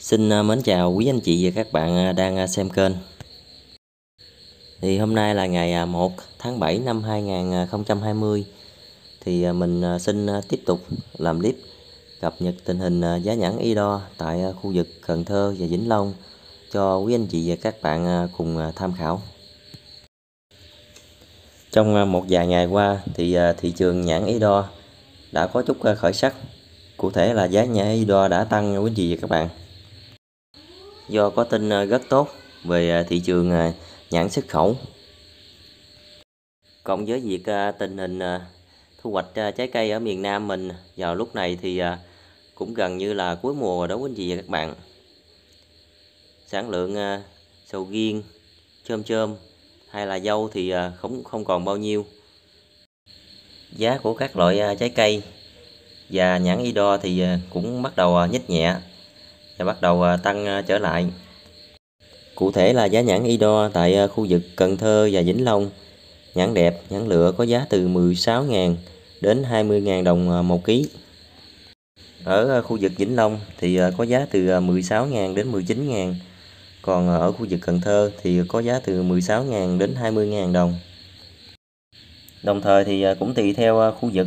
Xin à, mến chào quý anh chị và các bạn à, đang à, xem kênh. Thì hôm nay là ngày 1 tháng 7 năm 2020 thì mình xin tiếp tục làm clip cập nhật tình hình giá nhãn y đo tại khu vực Cần Thơ và Vĩnh Long cho quý anh chị và các bạn cùng tham khảo. Trong một vài ngày qua thì thị trường nhãn y đo đã có chút khởi sắc. Cụ thể là giá nhãn y đo đã tăng, quý anh chị và các bạn do có tin ờ, rất tốt về ờ, thị trường ờ, nhãn xuất khẩu. Cộng với việc tình hình thu hoạch trái cây ở miền Nam mình, vào lúc này thì cũng gần như là cuối mùa rồi đó quý anh chị và các bạn. Sản lượng sầu riêng, chôm chôm hay là dâu thì không không còn bao nhiêu. Giá của các loại trái cây và nhãn y đo thì cũng bắt đầu nhích nhẹ và bắt đầu à, tăng à, trở lại. Cụ thể là giá nhãn Ido tại à, khu vực Cần Thơ và Vĩnh Long. Nhãn đẹp, nhãn lựa có giá từ 16.000 đến 20.000 đồng một ký. Ở khu vực Vĩnh Long thì có giá từ 16.000 đến 19.000. Còn ở khu vực Cần Thơ thì có giá từ 16.000 đến 20.000 đồng. Đồng thời thì cũng tùy theo khu vực,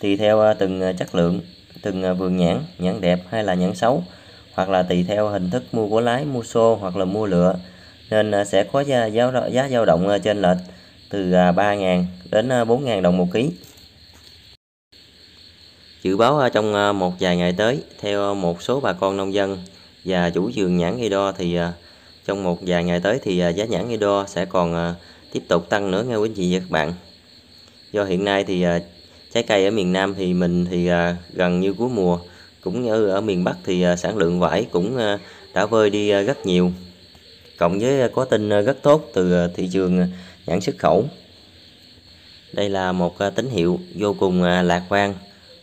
tùy theo từng chất lượng, từng vườn nhãn, nhãn đẹp hay là nhãn xấu hoặc là tùy theo hình thức mua của lái mua xô hoặc là mua lựa nên à, sẽ có giá giá, giá dao động à, trên lệch từ à, 3.000 đến 4.000 đồng một ký. Dự báo trong một vài ngày tới theo một số bà con nông dân và chủ vườn nhãn y đo thì trong một vài ngày tới thì giá nhãn y đo sẽ còn tiếp tục tăng nữa nghe quý vị và các bạn. Do hiện nay thì trái cây ở miền Nam thì mình thì gần như cuối mùa cũng như ở miền Bắc thì à, sản lượng vải cũng à, đã vơi đi à, rất nhiều. Cộng với có tin rất tốt từ thị trường nhãn xuất khẩu. Đây là một tín hiệu vô cùng lạc quan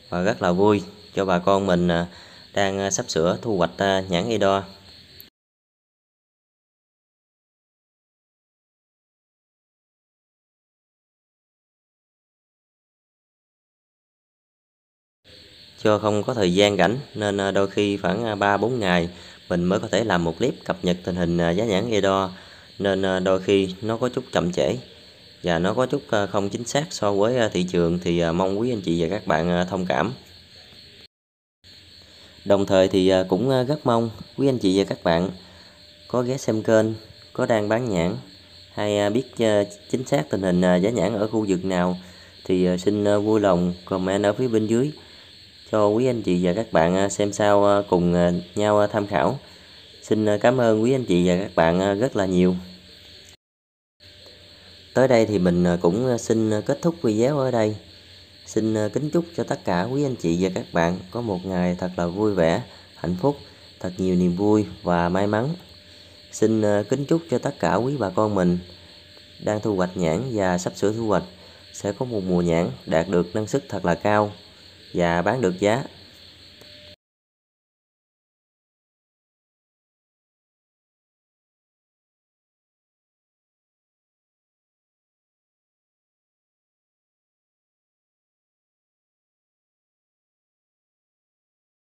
và rất là vui cho bà con mình đang sắp sửa thu hoạch nhãn y do không có thời gian rảnh nên ờ, đôi khi khoảng ờ, 3-4 ngày mình mới có thể làm một clip cập nhật tình hình ờ, giá nhãn đo nên đôi khi nó có chút chậm trễ và nó có chút không chính xác so với thị trường thì mong quý anh chị và các bạn thông cảm. Đồng thời thì cũng rất mong quý anh chị và các bạn có ghé xem kênh, có đang bán nhãn hay biết chính xác tình hình giá nhãn ở khu vực nào thì xin vui lòng comment ở phía bên dưới cho quý anh chị và các bạn à, xem sao à, cùng à, nhau tham khảo. Xin cảm ơn quý anh chị và các bạn rất là nhiều. Tới đây thì mình cũng xin kết thúc video ở đây. Xin kính chúc cho tất cả quý anh chị và các bạn có một ngày thật là vui vẻ, hạnh phúc, thật nhiều niềm vui và may mắn. Xin kính chúc cho tất cả quý bà con mình đang thu hoạch nhãn và sắp sửa thu hoạch sẽ có một mùa nhãn đạt được năng suất thật là cao và bán được giá.